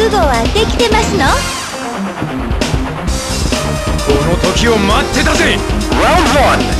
覚悟はできてますの？この時を待ってたぜ。ラウンド1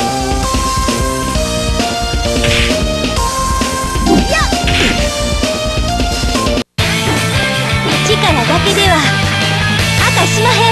からだけではしまへん